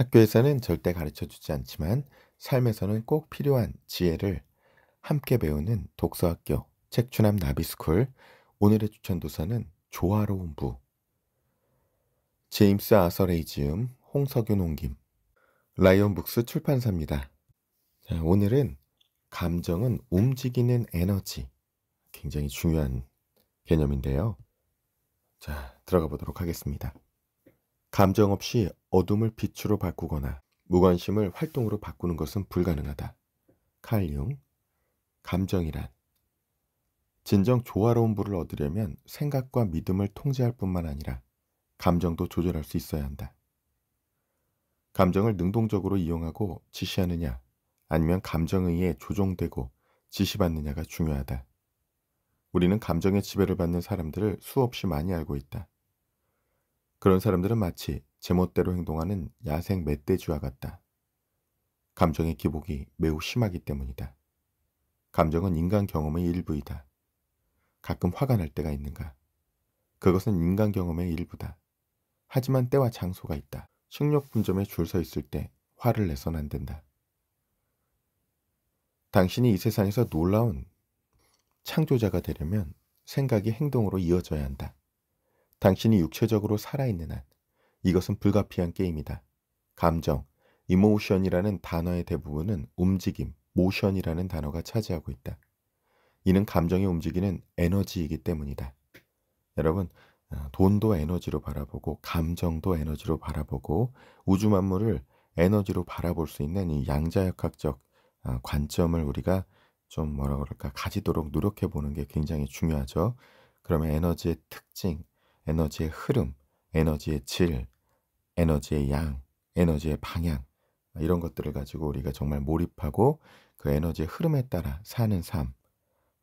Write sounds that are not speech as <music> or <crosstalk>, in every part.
학교에서는 절대 가르쳐 주지 않지만 삶에서는 꼭 필요한 지혜를 함께 배우는 독서학교 책추남 나비스쿨 오늘의 추천 도서는 조화로운 부 제임스 아서레이지움 홍석윤 옹김 라이온 북스 출판사입니다. 자, 오늘은 감정은 움직이는 에너지 굉장히 중요한 개념인데요. 자, 들어가 보도록 하겠습니다. 감정 없이 어둠을 빛으로 바꾸거나 무관심을 활동으로 바꾸는 것은 불가능하다. 칼융, 감정이란 진정 조화로운 부를 얻으려면 생각과 믿음을 통제할 뿐만 아니라 감정도 조절할 수 있어야 한다. 감정을 능동적으로 이용하고 지시하느냐 아니면 감정에 의해 조종되고 지시받느냐가 중요하다. 우리는 감정의 지배를 받는 사람들을 수없이 많이 알고 있다. 그런 사람들은 마치 제멋대로 행동하는 야생 멧돼지와 같다. 감정의 기복이 매우 심하기 때문이다. 감정은 인간 경험의 일부이다. 가끔 화가 날 때가 있는가? 그것은 인간 경험의 일부다. 하지만 때와 장소가 있다. 식료품점에 줄 서 있을 때 화를 내선 안 된다. 당신이 이 세상에서 놀라운 창조자가 되려면 생각이 행동으로 이어져야 한다. 당신이 육체적으로 살아있는 한 이것은 불가피한 게임이다. 감정, 이모션이라는 단어의 대부분은 움직임, 모션이라는 단어가 차지하고 있다. 이는 감정이 움직이는 에너지이기 때문이다. 여러분, 어, 돈도 에너지로 바라보고 감정도 에너지로 바라보고 우주 만물을 에너지로 바라볼 수 있는 이 양자역학적 어, 관점을 우리가 좀 뭐라 그럴까 가지도록 노력해 보는 게 굉장히 중요하죠. 그러면 에너지의 특징, 에너지의 흐름, 에너지의 질, 에너지의 양, 에너지의 방향 이런 것들을 가지고 우리가 정말 몰입하고 그 에너지의 흐름에 따라 사는 삶.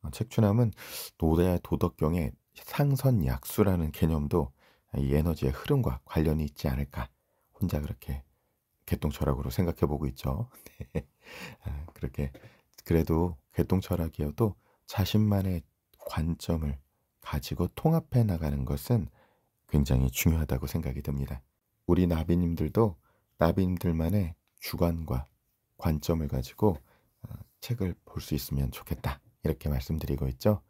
어, 책추남은 노대 도덕경의 상선약수라는 개념도 이 에너지의 흐름과 관련이 있지 않을까 혼자 그렇게 개똥철학으로 생각해 보고 있죠. <laughs> 네. 아, 그렇게 그래도 개똥철학이어도 자신만의 관점을 가지고 통합해 나가는 것은 굉장히 중요하다고 생각이 듭니다. 우리 나비님들도 나비님들만의 주관과 관점을 가지고 어, 책을 볼 수 있으면 좋겠다. 이렇게 말씀드리고 있죠.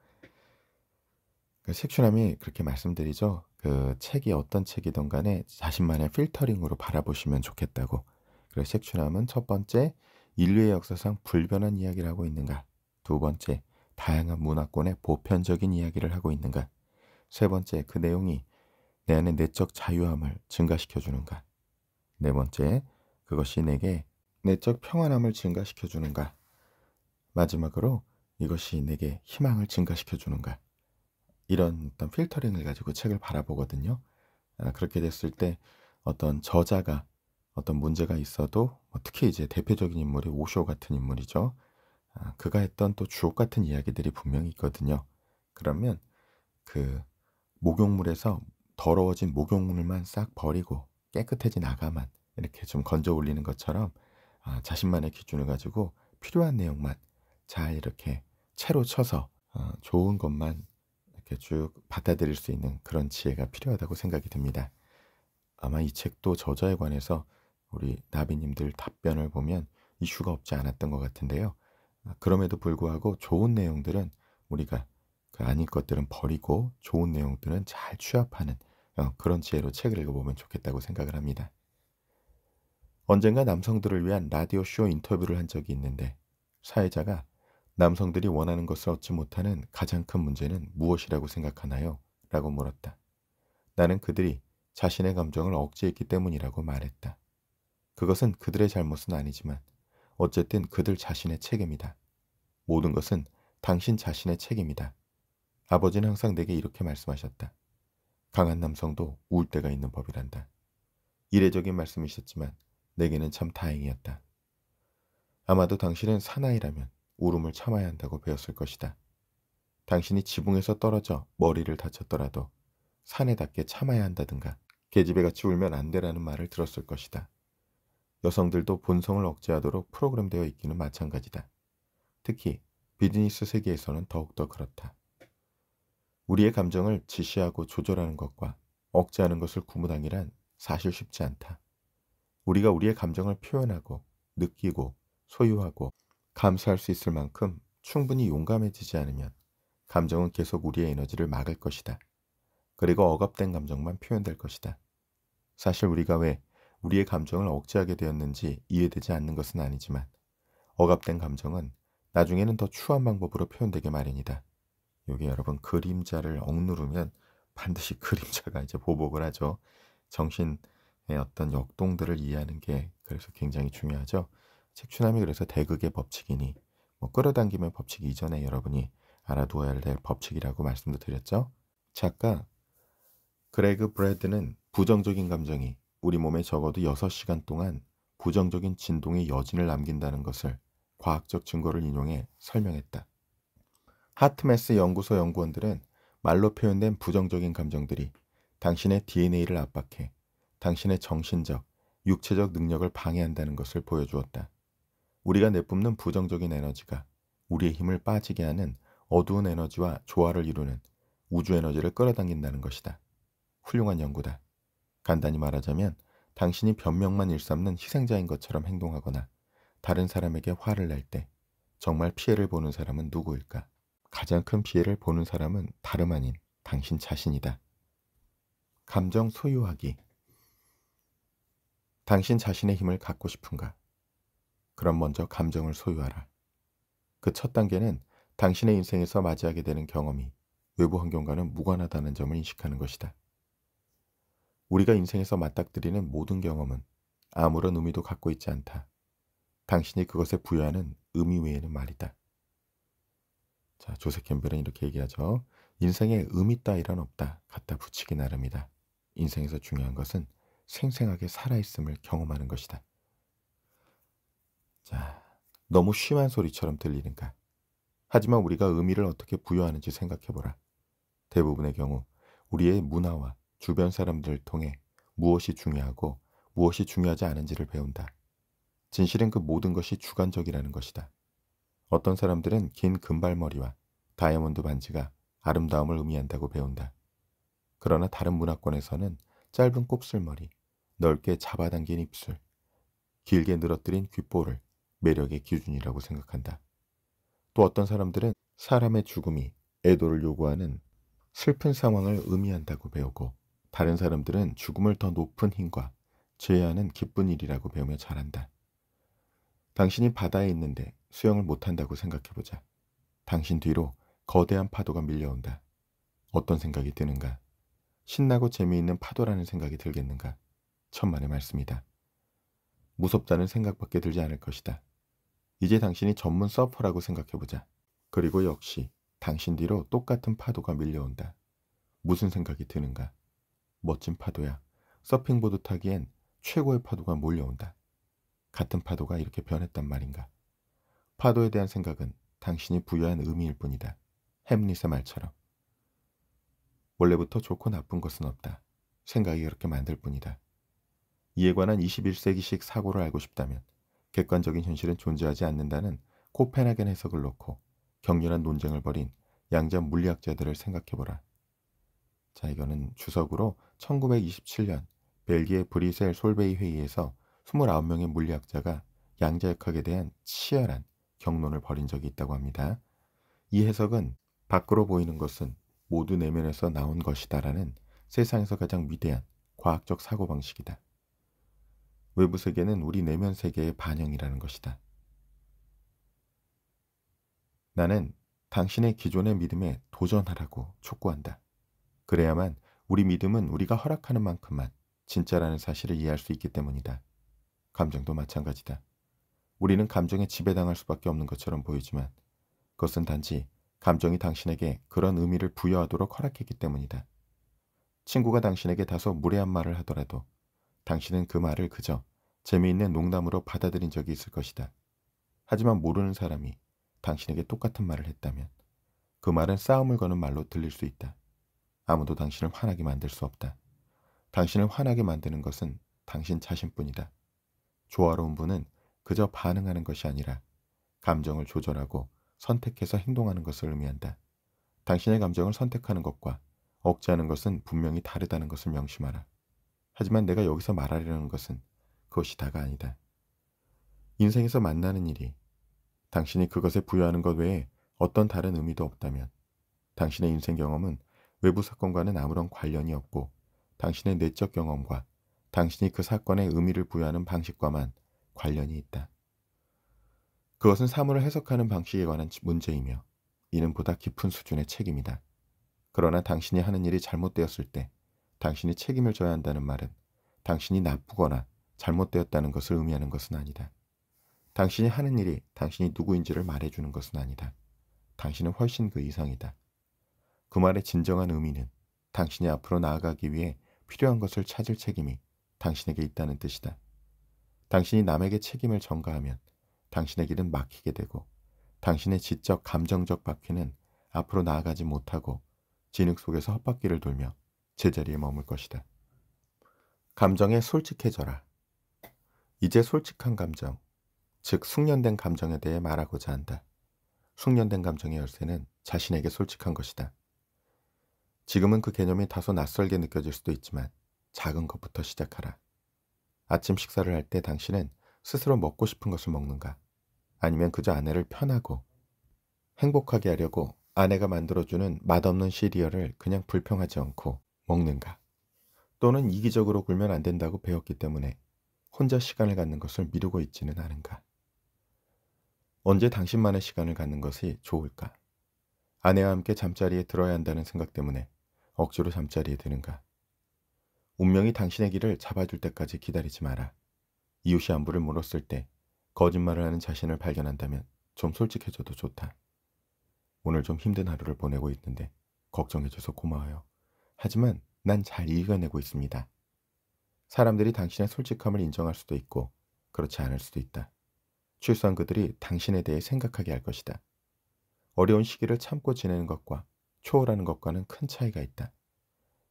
그 색출함이 그렇게 말씀드리죠. 그 책이 어떤 책이든 간에 자신만의 필터링으로 바라보시면 좋겠다고. 그래서 색출함은 첫 번째, 인류의 역사상 불변한 이야기를 하고 있는가. 두 번째, 다양한 문화권의 보편적인 이야기를 하고 있는가. 세 번째, 그 내용이 내 안의 내적 자유함을 증가시켜 주는가. 네 번째, 그것이 내게 내적 평안함을 증가시켜 주는가. 마지막으로 이것이 내게 희망을 증가시켜 주는가. 이런 어떤 필터링을 가지고 책을 바라보거든요. 아, 그렇게 됐을 때 어떤 저자가 어떤 문제가 있어도 뭐 특히 이제 대표적인 인물이 오쇼 같은 인물이죠. 아, 그가 했던 또 주옥 같은 이야기들이 분명히 있거든요. 그러면 그 목욕물에서 더러워진 목욕물만 싹 버리고 깨끗해진 아가만 이렇게 좀 건져 올리는 것처럼 아, 자신만의 기준을 가지고 필요한 내용만 잘 이렇게 채로 쳐서 어, 좋은 것만 이렇게 쭉 받아들일 수 있는 그런 지혜가 필요하다고 생각이 듭니다. 아마 이 책도 저자에 관해서 우리 나비님들 답변을 보면 이슈가 없지 않았던 것 같은데요. 아, 그럼에도 불구하고 좋은 내용들은 우리가 그 아닌 것들은 버리고 좋은 내용들은 잘 취합하는 어, 그런 지혜로 책을 읽어보면 좋겠다고 생각을 합니다. 언젠가 남성들을 위한 라디오 쇼 인터뷰를 한 적이 있는데 사회자가 남성들이 원하는 것을 얻지 못하는 가장 큰 문제는 무엇이라고 생각하나요? 라고 물었다. 나는 그들이 자신의 감정을 억제했기 때문이라고 말했다. 그것은 그들의 잘못은 아니지만 어쨌든 그들 자신의 책임이다. 모든 것은 당신 자신의 책임이다. 아버지는 항상 내게 이렇게 말씀하셨다. 강한 남성도 울 때가 있는 법이란다. 이례적인 말씀이셨지만 내게는 참 다행이었다. 아마도 당신은 사나이라면 울음을 참아야 한다고 배웠을 것이다. 당신이 지붕에서 떨어져 머리를 다쳤더라도 사내답게 참아야 한다든가 계집애 같이 울면 안 되라는 말을 들었을 것이다. 여성들도 본성을 억제하도록 프로그램되어 있기는 마찬가지다. 특히 비즈니스 세계에서는 더욱더 그렇다. 우리의 감정을 지시하고 조절하는 것과 억제하는 것을 구분하기란 사실 쉽지 않다. 우리가 우리의 감정을 표현하고 느끼고 소유하고 감수할 수 있을 만큼 충분히 용감해지지 않으면 감정은 계속 우리의 에너지를 막을 것이다. 그리고 억압된 감정만 표현될 것이다. 사실 우리가 왜 우리의 감정을 억제하게 되었는지 이해되지 않는 것은 아니지만 억압된 감정은 나중에는 더 추한 방법으로 표현되게 마련이다. 여기 여러분 그림자를 억누르면 반드시 <laughs> 그림자가 이제 보복을 하죠. 정신의 어떤 역동들을 이해하는 게 그래서 굉장히 중요하죠. 책추남이 그래서 대극의 법칙이니 뭐 끌어당기면 법칙 이전에 여러분이 알아두어야 될 법칙이라고 말씀도 드렸죠. 작가 그레그 브래드는 부정적인 감정이 우리 몸에 적어도 6시간 동안 부정적인 진동의 여진을 남긴다는 것을 과학적 증거를 인용해 설명했다. 하트메스 연구소 연구원들은 말로 표현된 부정적인 감정들이 당신의 DNA를 압박해 당신의 정신적, 육체적 능력을 방해한다는 것을 보여주었다. 우리가 내뿜는 부정적인 에너지가 우리의 힘을 빠지게 하는 어두운 에너지와 조화를 이루는 우주 에너지를 끌어당긴다는 것이다. 훌륭한 연구다. 간단히 말하자면 당신이 변명만 일삼는 희생자인 것처럼 행동하거나 다른 사람에게 화를 낼 때 정말 피해를 보는 사람은 누구일까? 가장 큰 피해를 보는 사람은 다름 아닌 당신 자신이다. 감정 소유하기. 당신 자신의 힘을 갖고 싶은가? 그럼 먼저 감정을 소유하라. 그 첫 단계는 당신의 인생에서 맞이하게 되는 경험이 외부 환경과는 무관하다는 점을 인식하는 것이다. 우리가 인생에서 맞닥뜨리는 모든 경험은 아무런 의미도 갖고 있지 않다. 당신이 그것에 부여하는 의미 외에는 말이다. 자, 조세 캠벨은 이렇게 얘기하죠. 인생에 의미 따위란 없다. 갖다 붙이기 나름이다. 인생에서 중요한 것은 생생하게 살아있음을 경험하는 것이다. 자, 너무 심한 소리처럼 들리는가? 하지만 우리가 의미를 어떻게 부여하는지 생각해보라. 대부분의 경우 우리의 문화와 주변 사람들을 통해 무엇이 중요하고 무엇이 중요하지 않은지를 배운다. 진실은 그 모든 것이 주관적이라는 것이다. 어떤 사람들은 긴 금발머리와 다이아몬드 반지가 아름다움을 의미한다고 배운다. 그러나 다른 문화권에서는 짧은 곱슬머리, 넓게 잡아당긴 입술, 길게 늘어뜨린 귓볼을 매력의 기준이라고 생각한다. 또 어떤 사람들은 사람의 죽음이 애도를 요구하는 슬픈 상황을 의미한다고 배우고 다른 사람들은 죽음을 더 높은 힘과 제외하는 기쁜 일이라고 배우며 잘한다. 당신이 바다에 있는데 수영을 못한다고 생각해보자. 당신 뒤로 거대한 파도가 밀려온다. 어떤 생각이 드는가? 신나고 재미있는 파도라는 생각이 들겠는가? 천만의 말씀이다. 무섭다는 생각밖에 들지 않을 것이다. 이제 당신이 전문 서퍼라고 생각해보자. 그리고 역시 당신 뒤로 똑같은 파도가 밀려온다. 무슨 생각이 드는가? 멋진 파도야. 서핑보드 타기엔 최고의 파도가 몰려온다. 같은 파도가 이렇게 변했단 말인가. 파도에 대한 생각은 당신이 부여한 의미일 뿐이다. 햄릿의 말처럼. 원래부터 좋고 나쁜 것은 없다. 생각이 그렇게 만들 뿐이다. 이에 관한 21세기식 사고를 알고 싶다면 객관적인 현실은 존재하지 않는다는 코펜하겐 해석을 놓고 격렬한 논쟁을 벌인 양자 물리학자들을 생각해보라. 자, 이거는 주석으로 1927년 벨기에 브리셀 솔베이 회의에서 29명의 물리학자가 양자역학에 대한 치열한 경론을 벌인 적이 있다고 합니다. 이 해석은 밖으로 보이는 것은 모두 내면에서 나온 것이다라는 세상에서 가장 위대한 과학적 사고방식이다. 외부 세계는 우리 내면 세계의 반영이라는 것이다. 나는 당신의 기존의 믿음에 도전하라고 촉구한다. 그래야만 우리 믿음은 우리가 허락하는 만큼만 진짜라는 사실을 이해할 수 있기 때문이다. 감정도 마찬가지다. 우리는 감정에 지배당할 수밖에 없는 것처럼 보이지만 그것은 단지 감정이 당신에게 그런 의미를 부여하도록 허락했기 때문이다. 친구가 당신에게 다소 무례한 말을 하더라도 당신은 그 말을 그저 재미있는 농담으로 받아들인 적이 있을 것이다. 하지만 모르는 사람이 당신에게 똑같은 말을 했다면 그 말은 싸움을 거는 말로 들릴 수 있다. 아무도 당신을 화나게 만들 수 없다. 당신을 화나게 만드는 것은 당신 자신뿐이다. 조화로운 분은 그저 반응하는 것이 아니라 감정을 조절하고 선택해서 행동하는 것을 의미한다. 당신의 감정을 선택하는 것과 억제하는 것은 분명히 다르다는 것을 명심하라. 하지만 내가 여기서 말하려는 것은 그것이 다가 아니다. 인생에서 만나는 일이 당신이 그것에 부여하는 것 외에 어떤 다른 의미도 없다면 당신의 인생 경험은 외부 사건과는 아무런 관련이 없고 당신의 내적 경험과 당신이 그 사건에 의미를 부여하는 방식과만 관련이 있다. 그것은 사물을 해석하는 방식에 관한 문제이며 이는 보다 깊은 수준의 책임이다. 그러나 당신이 하는 일이 잘못되었을 때 당신이 책임을 져야 한다는 말은 당신이 나쁘거나 잘못되었다는 것을 의미하는 것은 아니다. 당신이 하는 일이 당신이 누구인지를 말해주는 것은 아니다. 당신은 훨씬 그 이상이다. 그 말의 진정한 의미는 당신이 앞으로 나아가기 위해 필요한 것을 찾을 책임이 당신에게 있다는 뜻이다. 당신이 남에게 책임을 전가하면 당신의 길은 막히게 되고 당신의 지적 감정적 바퀴는 앞으로 나아가지 못하고 진흙 속에서 헛바퀴를 돌며 제자리에 머물 것이다. 감정에 솔직해져라. 이제 솔직한 감정, 즉 숙련된 감정에 대해 말하고자 한다. 숙련된 감정의 열쇠는 자신에게 솔직한 것이다. 지금은 그 개념이 다소 낯설게 느껴질 수도 있지만 작은 것부터 시작하라. 아침 식사를 할 때 당신은 스스로 먹고 싶은 것을 먹는가? 아니면 그저 아내를 편하고 행복하게 하려고 아내가 만들어주는 맛없는 시리얼을 그냥 불평하지 않고 먹는가? 또는 이기적으로 굴면 안 된다고 배웠기 때문에 혼자 시간을 갖는 것을 미루고 있지는 않은가? 언제 당신만의 시간을 갖는 것이 좋을까? 아내와 함께 잠자리에 들어야 한다는 생각 때문에 억지로 잠자리에 드는가? 운명이 당신의 길을 잡아줄 때까지 기다리지 마라. 이웃이 안부를 물었을 때 거짓말을 하는 자신을 발견한다면 좀 솔직해져도 좋다. 오늘 좀 힘든 하루를 보내고 있는데 걱정해줘서 고마워요. 하지만 난 잘 이겨내고 있습니다. 사람들이 당신의 솔직함을 인정할 수도 있고 그렇지 않을 수도 있다. 출소한 그들이 당신에 대해 생각하게 할 것이다. 어려운 시기를 참고 지내는 것과 초월하는 것과는 큰 차이가 있다.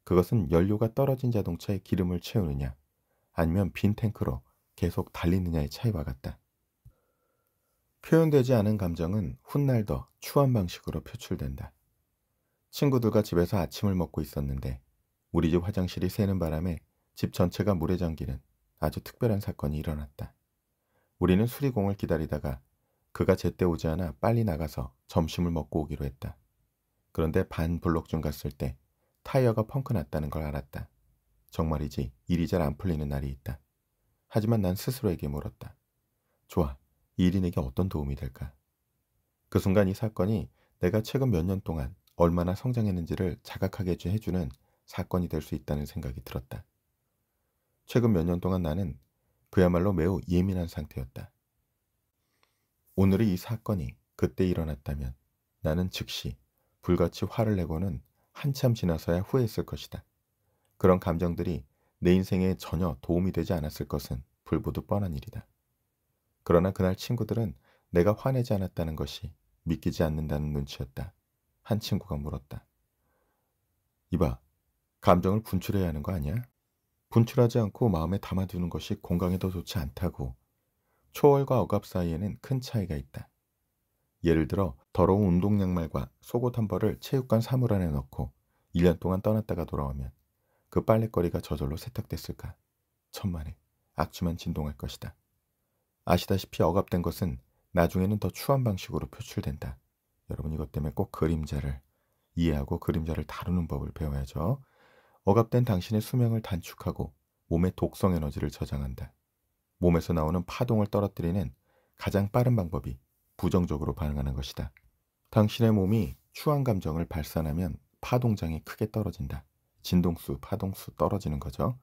그것은 연료가 떨어진 자동차에 기름을 채우느냐 아니면 빈 탱크로 계속 달리느냐의 차이와 같다. 표현되지 않은 감정은 훗날 더 추한 방식으로 표출된다. 친구들과 집에서 아침을 먹고 있었는데 우리 집 화장실이 새는 바람에 집 전체가 물에 잠기는 아주 특별한 사건이 일어났다. 우리는 수리공을 기다리다가 그가 제때 오지 않아 빨리 나가서 점심을 먹고 오기로 했다. 그런데 반 블록쯤 갔을 때 타이어가 펑크 났다는 걸 알았다. 정말이지 일이 잘 안 풀리는 날이 있다. 하지만 난 스스로에게 물었다. 좋아, 이 일이 내게 어떤 도움이 될까? 그 순간 이 사건이 내가 최근 몇 년 동안 얼마나 성장했는지를 자각하게 해주는 사건이 될 수 있다는 생각이 들었다. 최근 몇 년 동안 나는 그야말로 매우 예민한 상태였다. 오늘의 이 사건이 그때 일어났다면 나는 즉시 불같이 화를 내고는 한참 지나서야 후회했을 것이다. 그런 감정들이 내 인생에 전혀 도움이 되지 않았을 것은 불보듯 뻔한 일이다. 그러나 그날 친구들은 내가 화내지 않았다는 것이 믿기지 않는다는 눈치였다. 한 친구가 물었다. 이봐, 감정을 분출해야 하는 거 아니야? 분출하지 않고 마음에 담아두는 것이 건강에 더 좋지 않다고. 초월과 억압 사이에는 큰 차이가 있다. 예를 들어 더러운 운동 양말과 속옷 한 벌을 체육관 사물 안에 넣고 1년 동안 떠났다가 돌아오면 그 빨래거리가 저절로 세탁됐을까? 천만에 악취만 진동할 것이다. 아시다시피 억압된 것은 나중에는 더 추한 방식으로 표출된다. 여러분 이것 때문에 꼭 그림자를 이해하고 그림자를 다루는 법을 배워야죠. 억압된 당신의 수명을 단축하고 몸의 독성 에너지를 저장한다. 몸에서 나오는 파동을 떨어뜨리는 가장 빠른 방법이 부정적으로 반응하는 것이다. 당신의 몸이 추한 감정을 발산하면 파동장이 크게 떨어진다. 진동수, 파동수 떨어지는 거죠.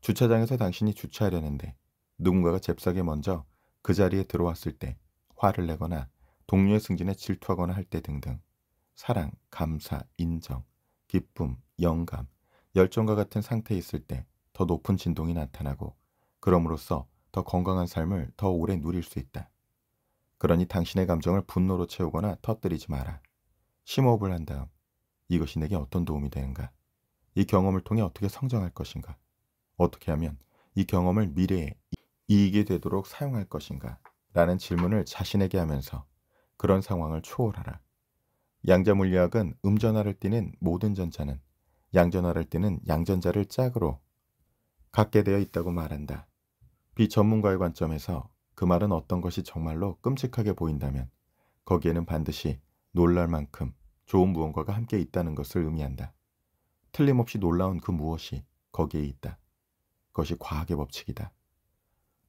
주차장에서 당신이 주차하려는데 누군가가 잽싸게 먼저 그 자리에 들어왔을 때 화를 내거나 동료의 승진에 질투하거나 할 때 등등 사랑, 감사, 인정, 기쁨, 영감, 열정과 같은 상태에 있을 때 더 높은 진동이 나타나고 그럼으로써 더 건강한 삶을 더 오래 누릴 수 있다. 그러니 당신의 감정을 분노로 채우거나 터뜨리지 마라. 심호흡을 한 다음 이것이 내게 어떤 도움이 되는가? 이 경험을 통해 어떻게 성장할 것인가? 어떻게 하면 이 경험을 미래에 이익이 되도록 사용할 것인가? 라는 질문을 자신에게 하면서 그런 상황을 초월하라. 양자 물리학은 음전화를 띠는 모든 전자는 양전화를 띠는 양전자를 짝으로 갖게 되어 있다고 말한다. 비전문가의 관점에서 그 말은 어떤 것이 정말로 끔찍하게 보인다면 거기에는 반드시 놀랄 만큼 좋은 무언가가 함께 있다는 것을 의미한다. 틀림없이 놀라운 그 무엇이 거기에 있다. 그것이 과학의 법칙이다.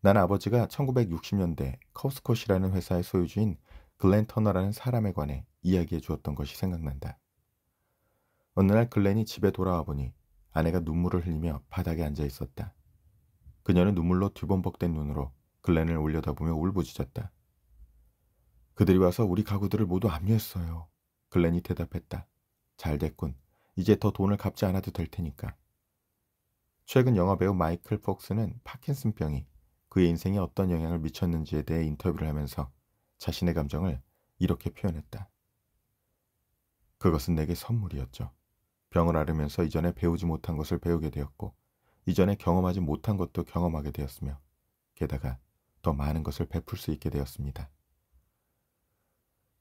난 아버지가 1960년대 커스컷이라는 회사의 소유주인 글렌 터너라는 사람에 관해 이야기해 주었던 것이 생각난다. 어느 날 글렌이 집에 돌아와 보니 아내가 눈물을 흘리며 바닥에 앉아 있었다. 그녀는 눈물로 뒤범벅된 눈으로 글렌을 올려다보며 울부짖었다. 그들이 와서 우리 가구들을 모두 압류했어요. 글렌이 대답했다. 잘 됐군. 이제 더 돈을 갚지 않아도 될 테니까. 최근 영화배우 마이클 폭스는 파킨슨병이 그의 인생에 어떤 영향을 미쳤는지에 대해 인터뷰를 하면서 자신의 감정을 이렇게 표현했다. 그것은 내게 선물이었죠. 병을 앓으면서 이전에 배우지 못한 것을 배우게 되었고, 이전에 경험하지 못한 것도 경험하게 되었으며, 게다가 더 많은 것을 베풀 수 있게 되었습니다.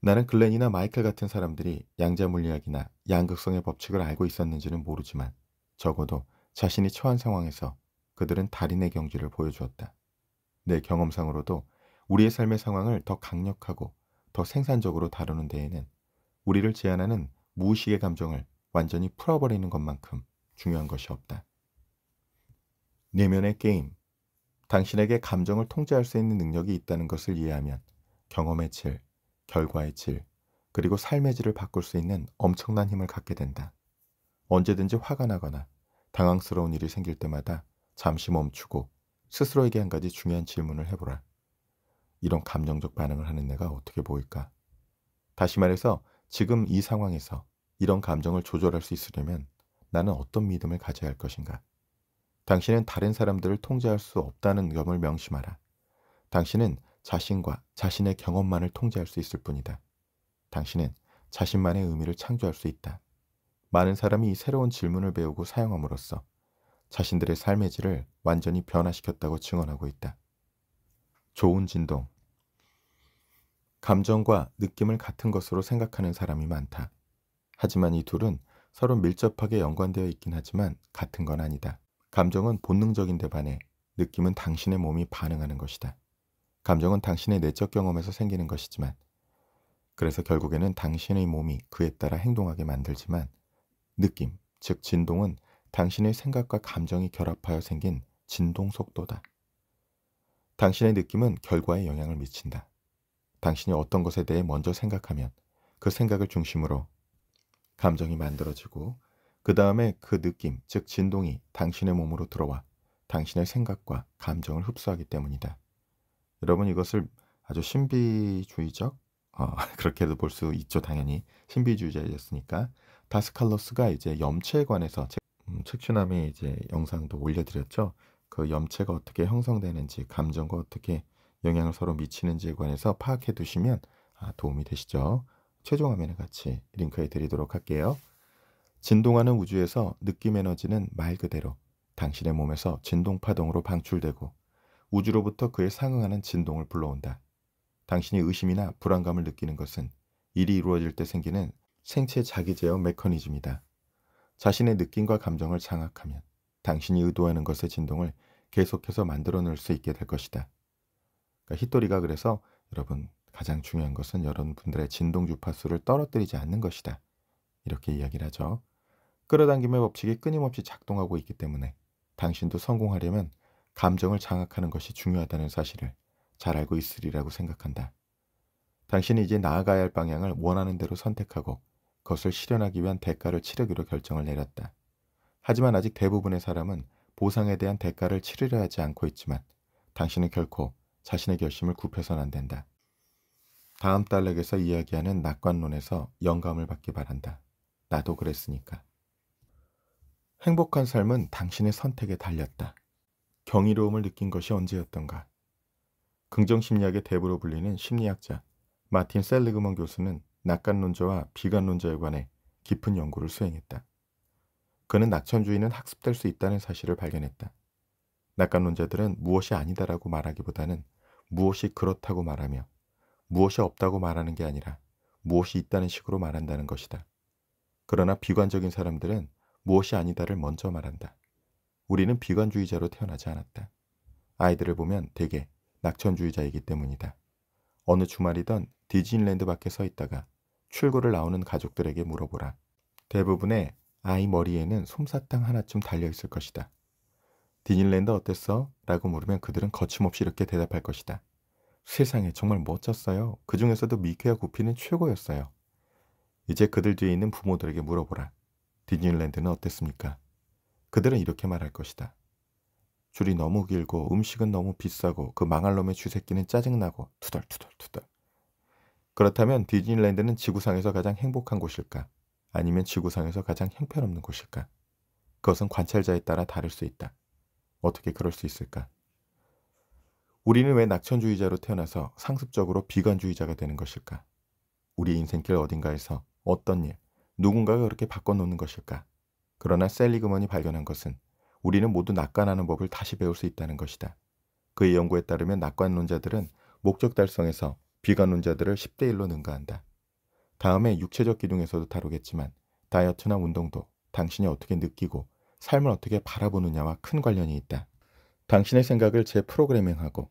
나는 글렌이나 마이클 같은 사람들이 양자 물리학이나 양극성의 법칙을 알고 있었는지는 모르지만 적어도 자신이 처한 상황에서 그들은 달인의 경지를 보여주었다. 내 경험상으로도 우리의 삶의 상황을 더 강력하고 더 생산적으로 다루는 데에는 우리를 제한하는 무의식의 감정을 완전히 풀어버리는 것만큼 중요한 것이 없다. 내면의 게임. 당신에게 감정을 통제할 수 있는 능력이 있다는 것을 이해하면 경험의 질, 결과의 질, 그리고 삶의 질을 바꿀 수 있는 엄청난 힘을 갖게 된다. 언제든지 화가 나거나 당황스러운 일이 생길 때마다 잠시 멈추고 스스로에게 한 가지 중요한 질문을 해보라. 이런 감정적 반응을 하는 내가 어떻게 보일까? 다시 말해서 지금 이 상황에서 이런 감정을 조절할 수 있으려면 나는 어떤 믿음을 가져야 할 것인가? 당신은 다른 사람들을 통제할 수 없다는 점을 명심하라. 당신은 자신과 자신의 경험만을 통제할 수 있을 뿐이다. 당신은 자신만의 의미를 창조할 수 있다. 많은 사람이 이 새로운 질문을 배우고 사용함으로써 자신들의 삶의 질을 완전히 변화시켰다고 증언하고 있다. 좋은 진동. 감정과 느낌을 같은 것으로 생각하는 사람이 많다. 하지만 이 둘은 서로 밀접하게 연관되어 있긴 하지만 같은 건 아니다. 감정은 본능적인데 반해 느낌은 당신의 몸이 반응하는 것이다. 감정은 당신의 내적 경험에서 생기는 것이지만 그래서 결국에는 당신의 몸이 그에 따라 행동하게 만들지만 느낌, 즉 진동은 당신의 생각과 감정이 결합하여 생긴 진동 속도다. 당신의 느낌은 결과에 영향을 미친다. 당신이 어떤 것에 대해 먼저 생각하면 그 생각을 중심으로 감정이 만들어지고 그 다음에 그 느낌, 즉 진동이 당신의 몸으로 들어와 당신의 생각과 감정을 흡수하기 때문이다. 여러분 이것을 아주 신비주의적 어, <laughs> 그렇게도 볼 수 있죠 당연히. 신비주의자였으니까. 다스칼로스가 이제 염체에 관해서 책, 음, 추남의 이제 영상도 올려드렸죠. 그 염체가 어떻게 형성되는지 감정과 어떻게 영향을 서로 미치는지에 관해서 파악해 두시면 아, 도움이 되시죠. 최종 화면에 같이 링크해 드리도록 할게요 진동하는 우주에서 느낌 에너지는 말 그대로 당신의 몸에서 진동 파동으로 방출되고 우주로부터 그에 상응하는 진동을 불러온다. 당신이 의심이나 불안감을 느끼는 것은 일이 이루어질 때 생기는 생체 자기 제어 메커니즘이다. 자신의 느낌과 감정을 장악하면 당신이 의도하는 것의 진동을 계속해서 만들어 놓을 수 있게 될 것이다. 그러니까 히토리가 그래서 여러분 가장 중요한 것은 여러분들의 진동 주파수를 떨어뜨리지 않는 것이다. 이렇게 이야기를 하죠. 끌어당김의 법칙이 끊임없이 작동하고 있기 때문에 당신도 성공하려면 감정을 장악하는 것이 중요하다는 사실을 잘 알고 있으리라고 생각한다. 당신이 이제 나아가야 할 방향을 원하는 대로 선택하고 그것을 실현하기 위한 대가를 치르기로 결정을 내렸다. 하지만 아직 대부분의 사람은 보상에 대한 대가를 치르려 하지 않고 있지만 당신은 결코 자신의 결심을 굽혀선 안 된다. 다음 달락에서 이야기하는 낙관론에서 영감을 받기 바란다. 나도 그랬으니까. 행복한 삶은 당신의 선택에 달렸다. 경이로움을 느낀 것이 언제였던가. 긍정심리학의 대부로 불리는 심리학자 마틴 셀리그먼 교수는 낙관론자와 비관론자에 관해 깊은 연구를 수행했다. 그는 낙천주의는 학습될 수 있다는 사실을 발견했다. 낙관론자들은 무엇이 아니다라고 말하기보다는 무엇이 그렇다고 말하며 무엇이 없다고 말하는 게 아니라 무엇이 있다는 식으로 말한다는 것이다. 그러나 비관적인 사람들은 무엇이 아니다를 먼저 말한다. 우리는 비관주의자로 태어나지 않았다. 아이들을 보면 대개 낙천주의자이기 때문이다. 어느 주말이던 디즈니랜드 밖에 서 있다가 출구를 나오는 가족들에게 물어보라. 대부분의 아이 머리에는 솜사탕 하나쯤 달려 있을 것이다. 디즈니랜드 어땠어? 라고 물으면 그들은 거침없이 이렇게 대답할 것이다. 세상에 정말 멋졌어요. 그 중에서도 미키와 구피는 최고였어요. 이제 그들 뒤에 있는 부모들에게 물어보라. 디즈니랜드는 어땠습니까? 그들은 이렇게 말할 것이다. 줄이 너무 길고 음식은 너무 비싸고 그 망할 놈의 쥐새끼는 짜증나고 투덜투덜투덜. 그렇다면 디즈니랜드는 지구상에서 가장 행복한 곳일까? 아니면 지구상에서 가장 형편없는 곳일까? 그것은 관찰자에 따라 다를 수 있다. 어떻게 그럴 수 있을까? 우리는 왜 낙천주의자로 태어나서 상습적으로 비관주의자가 되는 것일까? 우리 인생길 어딘가에서 어떤 일, 누군가가 그렇게 바꿔놓는 것일까? 그러나 셀리그먼이 발견한 것은 우리는 모두 낙관하는 법을 다시 배울 수 있다는 것이다. 그의 연구에 따르면 낙관론자들은 목적 달성에서 비관론자들을 10대 1로 능가한다. 다음에 육체적 기둥에서도 다루겠지만 다이어트나 운동도 당신이 어떻게 느끼고 삶을 어떻게 바라보느냐와 큰 관련이 있다. 당신의 생각을 재프로그래밍하고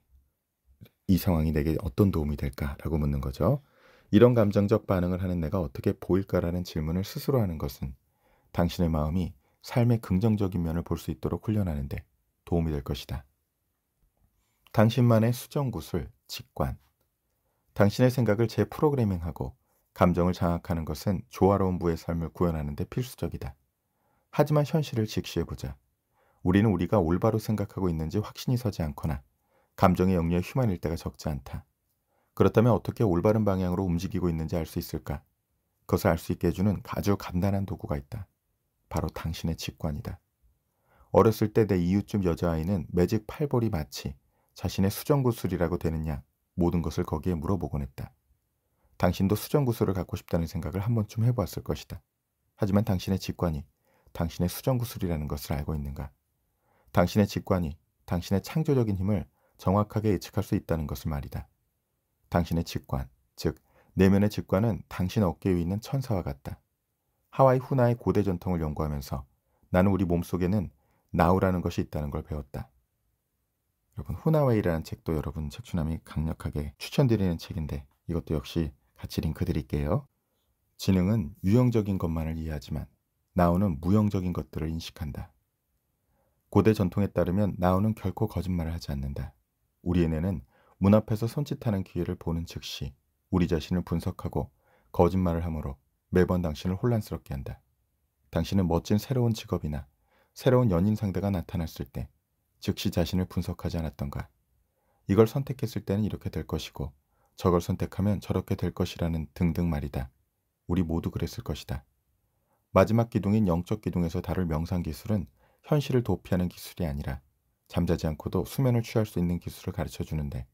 이 상황이 내게 어떤 도움이 될까라고 묻는 거죠. 이런 감정적 반응을 하는 내가 어떻게 보일까라는 질문을 스스로 하는 것은 당신의 마음이 삶의 긍정적인 면을 볼 수 있도록 훈련하는데 도움이 될 것이다. 당신만의 수정 구술, 직관. 당신의 생각을 재프로그래밍하고 감정을 장악하는 것은 조화로운 부의 삶을 구현하는 데 필수적이다. 하지만 현실을 직시해보자. 우리는 우리가 올바로 생각하고 있는지 확신이 서지 않거나 감정의 영역에 휘말릴 때가 적지 않다. 그렇다면 어떻게 올바른 방향으로 움직이고 있는지 알 수 있을까? 그것을 알 수 있게 해주는 아주 간단한 도구가 있다. 바로 당신의 직관이다. 어렸을 때 내 이웃집 여자아이는 매직 팔볼이 마치 자신의 수정구슬이라고 되느냐 모든 것을 거기에 물어보곤 했다. 당신도 수정구슬을 갖고 싶다는 생각을 한 번쯤 해보았을 것이다. 하지만 당신의 직관이 당신의 수정구슬이라는 것을 알고 있는가? 당신의 직관이 당신의 창조적인 힘을 정확하게 예측할 수 있다는 것을 말이다. 당신의 직관, 즉 내면의 직관은 당신 어깨 위에 있는 천사와 같다. 하와이 후나의 고대 전통을 연구하면서 나는 우리 몸속에는 나우라는 것이 있다는 걸 배웠다. 여러분 후나웨이라는 책도 여러분 책추남이 강력하게 추천드리는 책인데 이것도 역시 같이 링크 드릴게요. 지능은 유형적인 것만을 이해하지만 나우는 무형적인 것들을 인식한다. 고대 전통에 따르면 나우는 결코 거짓말을 하지 않는다. 우리의 뇌는 문 앞에서 손짓하는 기회를 보는 즉시 우리 자신을 분석하고 거짓말을 하므로 매번 당신을 혼란스럽게 한다. 당신은 멋진 새로운 직업이나 새로운 연인 상대가 나타났을 때 즉시 자신을 분석하지 않았던가. 이걸 선택했을 때는 이렇게 될 것이고 저걸 선택하면 저렇게 될 것이라는 등등 말이다. 우리 모두 그랬을 것이다. 마지막 기둥인 영적 기둥에서 다룰 명상 기술은 현실을 도피하는 기술이 아니라 잠자지 않고도 수면을 취할 수 있는 기술을 가르쳐 주는데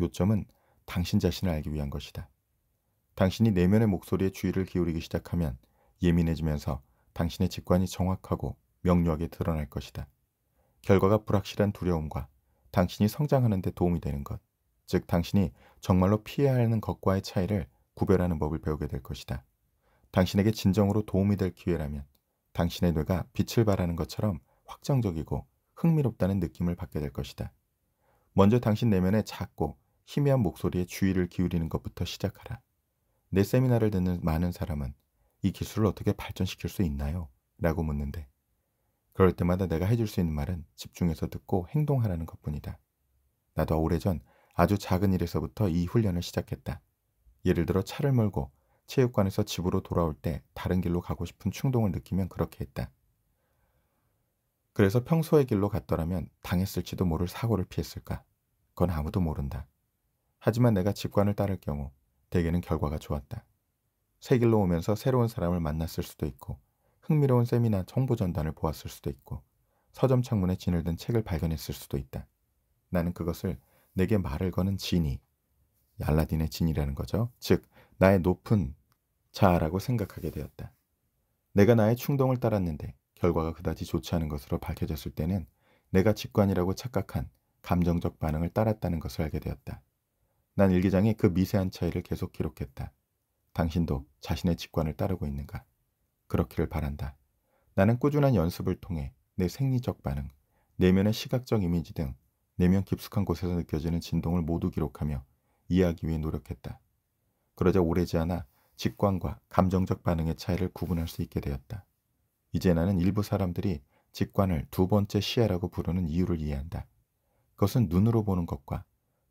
요점은 당신 자신을 알기 위한 것이다. 당신이 내면의 목소리에 주의를 기울이기 시작하면 예민해지면서 당신의 직관이 정확하고 명료하게 드러날 것이다. 결과가 불확실한 두려움과 당신이 성장하는 데 도움이 되는 것, 즉 당신이 정말로 피해야 하는 것과의 차이를 구별하는 법을 배우게 될 것이다. 당신에게 진정으로 도움이 될 기회라면 당신의 뇌가 빛을 발하는 것처럼 확정적이고 흥미롭다는 느낌을 받게 될 것이다. 먼저 당신 내면의 작고 희미한 목소리에 주의를 기울이는 것부터 시작하라. 내 세미나를 듣는 많은 사람은 이 기술을 어떻게 발전시킬 수 있나요? 라고 묻는데 그럴 때마다 내가 해줄 수 있는 말은 집중해서 듣고 행동하라는 것뿐이다. 나도 오래전 아주 작은 일에서부터 이 훈련을 시작했다. 예를 들어 차를 몰고 체육관에서 집으로 돌아올 때 다른 길로 가고 싶은 충동을 느끼면 그렇게 했다. 그래서 평소의 길로 갔더라면 당했을지도 모를 사고를 피했을까? 그건 아무도 모른다. 하지만 내가 직관을 따를 경우 대개는 결과가 좋았다. 새 길로 오면서 새로운 사람을 만났을 수도 있고 흥미로운 세미나 정보 전단을 보았을 수도 있고 서점 창문에 진을 든 책을 발견했을 수도 있다. 나는 그것을 내게 말을 거는 진이, 알라딘의 진이라는 거죠. 즉, 나의 높은 자아라고 생각하게 되었다. 내가 나의 충동을 따랐는데 결과가 그다지 좋지 않은 것으로 밝혀졌을 때는 내가 직관이라고 착각한 감정적 반응을 따랐다는 것을 알게 되었다. 난 일기장에 그 미세한 차이를 계속 기록했다. 당신도 자신의 직관을 따르고 있는가? 그렇기를 바란다. 나는 꾸준한 연습을 통해 내 생리적 반응, 내면의 시각적 이미지 등 내면 깊숙한 곳에서 느껴지는 진동을 모두 기록하며 이해하기 위해 노력했다. 그러자 오래지 않아 직관과 감정적 반응의 차이를 구분할 수 있게 되었다. 이제 나는 일부 사람들이 직관을 두 번째 시야라고 부르는 이유를 이해한다. 그것은 눈으로 보는 것과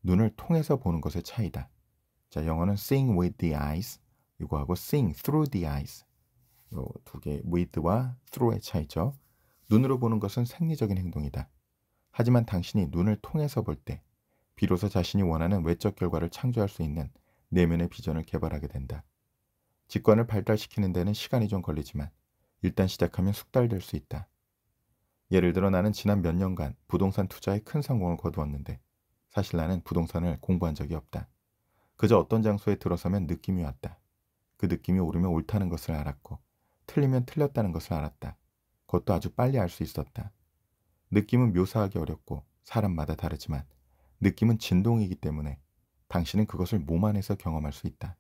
눈을 통해서 보는 것의 차이다. 자, 영어는 seeing with the eyes 이거하고 seeing through the eyes 요두개 with와 through의 차이죠. 눈으로 보는 것은 생리적인 행동이다. 하지만 당신이 눈을 통해서 볼 때 비로소 자신이 원하는 외적 결과를 창조할 수 있는 내면의 비전을 개발하게 된다. 직관을 발달시키는 데는 시간이 좀 걸리지만 일단 시작하면 숙달될 수 있다. 예를 들어 나는 지난 몇 년간 부동산 투자에 큰 성공을 거두었는데 사실 나는 부동산을 공부한 적이 없다. 그저 어떤 장소에 들어서면 느낌이 왔다. 그 느낌이 오르면 옳다는 것을 알았고 틀리면 틀렸다는 것을 알았다. 그것도 아주 빨리 알 수 있었다. 느낌은 묘사하기 어렵고 사람마다 다르지만 느낌은 진동이기 때문에 당신은 그것을 몸 안에서 경험할 수 있다.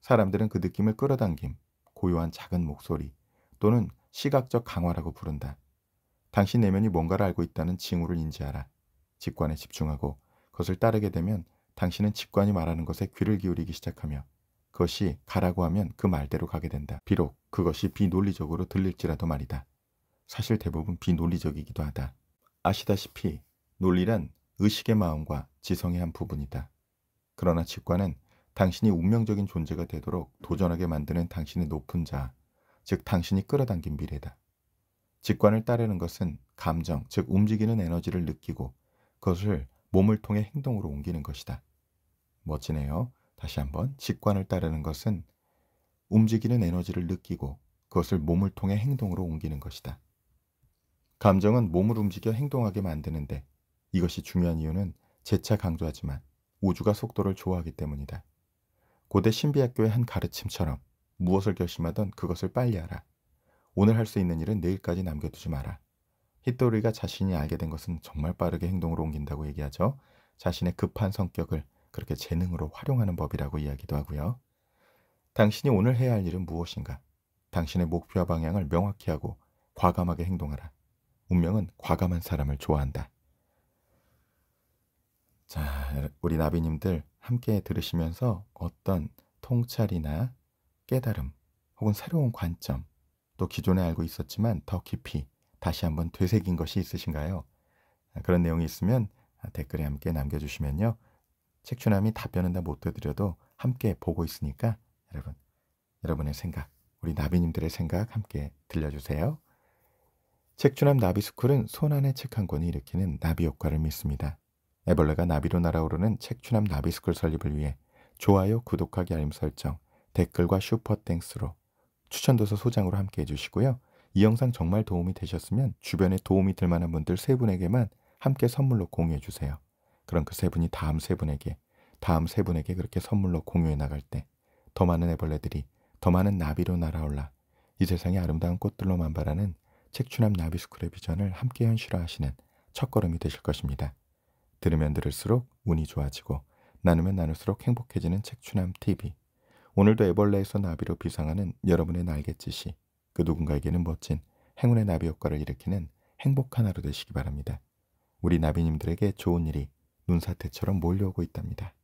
사람들은 그 느낌을 끌어당김, 고요한 작은 목소리 또는 시각적 강화라고 부른다. 당신 내면이 뭔가를 알고 있다는 징후를 인지하라. 직관에 집중하고 그것을 따르게 되면 당신은 직관이 말하는 것에 귀를 기울이기 시작하며 그것이 가라고 하면 그 말대로 가게 된다. 비록 그것이 비논리적으로 들릴지라도 말이다. 사실 대부분 비논리적이기도 하다. 아시다시피 논리란 의식의 마음과 지성의 한 부분이다. 그러나 직관은 당신이 운명적인 존재가 되도록 도전하게 만드는 당신의 높은 자, 즉 당신이 끌어당긴 미래다. 직관을 따르는 것은 감정, 즉 움직이는 에너지를 느끼고 그것을 몸을 통해 행동으로 옮기는 것이다. 멋지네요. 다시 한번 직관을 따르는 것은 움직이는 에너지를 느끼고 그것을 몸을 통해 행동으로 옮기는 것이다. 감정은 몸을 움직여 행동하게 만드는데 이것이 중요한 이유는 재차 강조하지만 우주가 속도를 좋아하기 때문이다. 고대 신비학교의 한 가르침처럼 무엇을 결심하던 그것을 빨리 하라. 오늘 할 수 있는 일은 내일까지 남겨두지 마라. 히토리가 자신이 알게 된 것은 정말 빠르게 행동으로 옮긴다고 얘기하죠. 자신의 급한 성격을 그렇게 재능으로 활용하는 법이라고 이야기도 하고요. 당신이 오늘 해야 할 일은 무엇인가? 당신의 목표와 방향을 명확히 하고 과감하게 행동하라. 운명은 과감한 사람을 좋아한다. 자, 우리 나비님들 함께 들으시면서 어떤 통찰이나 깨달음 혹은 새로운 관점 또 기존에 알고 있었지만 더 깊이 다시 한번 되새긴 것이 있으신가요? 아, 그런 내용이 있으면 댓글에 함께 남겨주시면요. 책추남이 답변은 다 못 드려도 함께 보고 있으니까 여러분, 여러분의 생각, 우리 나비님들의 생각 함께 들려주세요. 책추남 나비스쿨은 손안의 책 한 권이 일으키는 나비 효과를 믿습니다. 애벌레가 나비로 날아오르는 책추남 나비스쿨 설립을 위해 좋아요, 구독하기, 알림 설정, 댓글과 슈퍼땡스로 추천도서 소장으로 함께 해주시고요. 이 영상 정말 도움이 되셨으면 주변에 도움이 될 만한 분들 세 분에게만 함께 선물로 공유해 주세요. 그럼 그 세 분이 다음 세 분에게, 다음 세 분에게 그렇게 선물로 공유해 나갈 때 더 많은 애벌레들이 더 많은 나비로 날아올라 이 세상의 아름다운 꽃들로 만발하는 책추남 나비스쿨의 비전을 함께 현실화하시는 첫걸음이 되실 것입니다. 들으면 들을수록 운이 좋아지고 나누면 나눌수록 행복해지는 책추남 TV. 오늘도 애벌레에서 나비로 비상하는 여러분의 날갯짓이 그 누군가에게는 멋진 행운의 나비 효과를 일으키는 행복한 하루 되시기 바랍니다. 우리 나비님들에게 좋은 일이 눈사태처럼 몰려오고 있답니다.